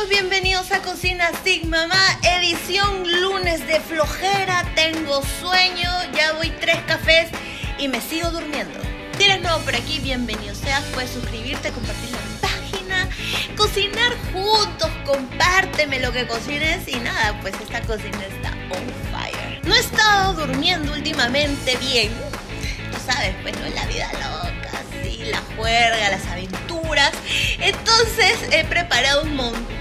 todos bienvenidos a Cocina Sigma Mamá, edición lunes de flojera, tengo sueño, ya voy tres cafés y me sigo durmiendo. Tienes nuevo por aquí, bienvenido seas, puedes suscribirte, compartir la página, cocinar juntos, compárteme lo que cocines y nada, pues esta cocina está on fire. No he estado durmiendo últimamente bien, tú sabes, pues no es la vida loca, sí, la juerga, las aventuras. Entonces he preparado un montón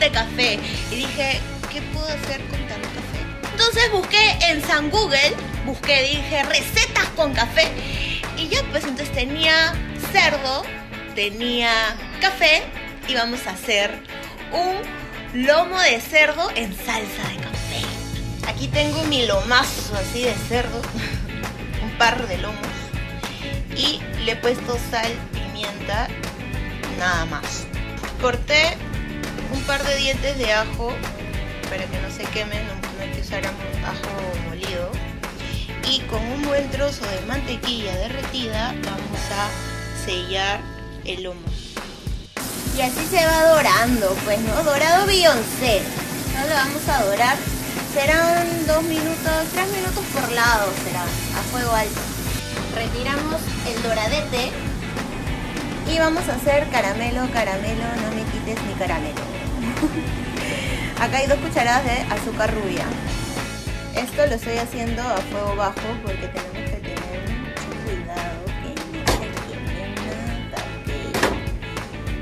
de café y dije, ¿qué puedo hacer con tanto café? Entonces busqué en San Google, busqué, dije, recetas con café y ya pues entonces tenía cerdo, tenía café y vamos a hacer un lomo de cerdo en salsa de café. Aquí tengo mi lomazo así de cerdo, un par de lomos y le he puesto sal, pimienta, nada más. Corté un par de dientes de ajo para que no se quemen, no, hay que usar ajo molido. Y con un buen trozo de mantequilla derretida vamos a sellar el lomo. Y así se va dorando, pues, ¿no? Dorado Beyoncé. No lo vamos a dorar. Serán dos minutos, tres minutos por lado será, a fuego alto retiramos el doradete y vamos a hacer caramelo, caramelo, no me quites mi caramelo. Acá hay dos cucharadas de azúcar rubia. Esto lo estoy haciendo a fuego bajo porque tenemos que tener mucho cuidado que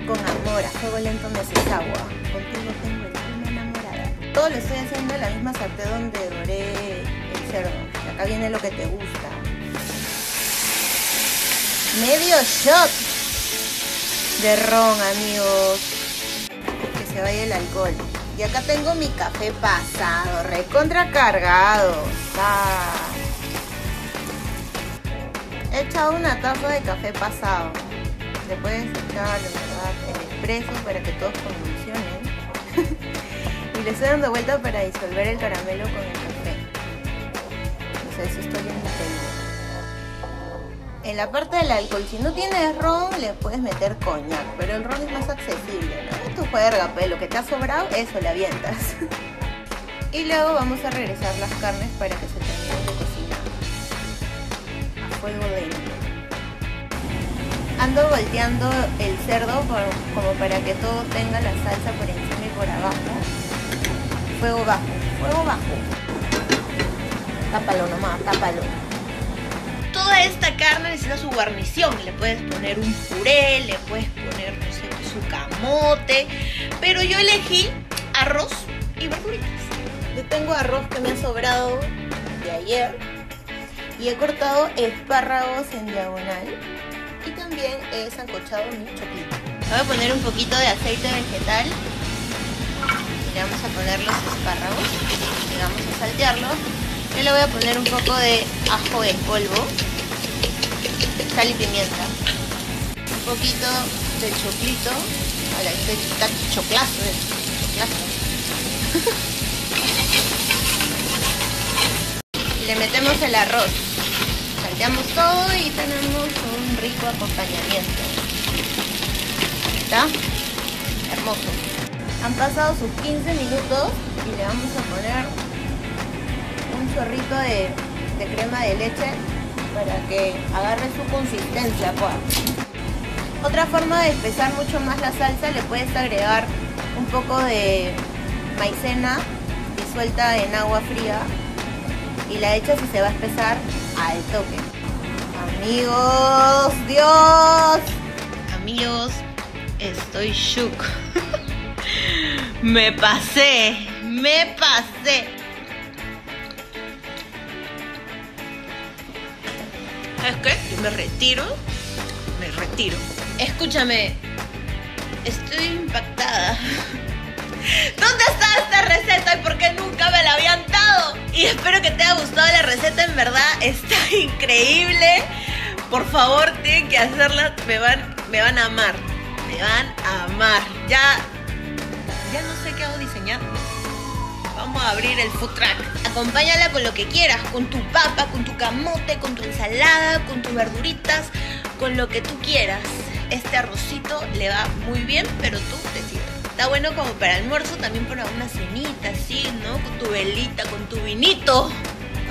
Con amor, a fuego lento me haces agua. Contigo tengo el enamorada. Todo lo estoy haciendo en la misma sartén donde doré el cerdo. Acá viene lo que te gusta medio shot de ron, amigos. Se vaya el alcohol. Y acá tengo mi café pasado, recontra cargado. He echado una taza de café pasado. Le puedes echar, el expreso para que todos convulsionen. y le estoy dando vuelta para disolver el caramelo con el café. O sea, eso estoy en en la parte del alcohol, si no tienes ron, le puedes meter coñac, pero el ron es más accesible, ¿no? Es tu juerga, pues lo que te ha sobrado, eso le avientas. y luego vamos a regresar las carnes para que se terminen de cocinar. A fuego lento. Ando volteando el cerdo como para que todo tenga la salsa por encima y por abajo. Fuego bajo, fuego bajo. Tápalo nomás, tápalo toda esta carne necesita su guarnición. Le puedes poner un puré, le puedes poner, no sé, su camote. Pero yo elegí arroz y verduritas. Yo tengo arroz que me ha sobrado de ayer. Y he cortado espárragos en diagonal. Y también he sancochado mi choclito. Voy a poner un poquito de aceite vegetal. Le vamos a poner los espárragos. Y vamos a saltearlos. Yo le voy a poner un poco de ajo en polvo sal y pimienta. Un poquito de choclito. Ahora, este está choclazo, eh. choclazo. le metemos el arroz. Salteamos todo y tenemos un rico acompañamiento. ¿Está? Hermoso. Han pasado sus 15 minutos y le vamos a poner chorrito de, de crema de leche para que agarre su consistencia. Pues. Otra forma de espesar mucho más la salsa, le puedes agregar un poco de maicena disuelta en agua fría y la echas y se va a espesar al toque. Amigos, Dios. Amigos, estoy shook. me pasé, me pasé. ¿Sabes qué? Yo me retiro, me retiro. Escúchame, estoy impactada. ¿Dónde está esta receta y por qué nunca me la habían dado? Y espero que te haya gustado la receta, en verdad está increíble. Por favor, tienen que hacerla, me van, me van a amar. Me van a amar. Ya, ya no sé qué hago diseñando. Vamos a abrir el food track. Acompáñala con lo que quieras, con tu papa, con tu camote, con tu ensalada, con tus verduritas, con lo que tú quieras. Este arrocito le va muy bien, pero tú decides. Está bueno como para almuerzo, también para una cenita, así, ¿no? Con tu velita, con tu vinito.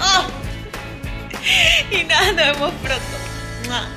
¡Oh! Y nada, nos vemos pronto.